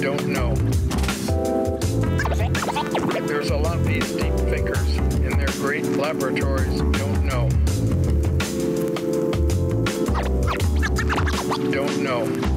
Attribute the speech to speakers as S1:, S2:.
S1: Don't know. There's a lot of these deep thinkers in their great laboratories don't know. Don't know.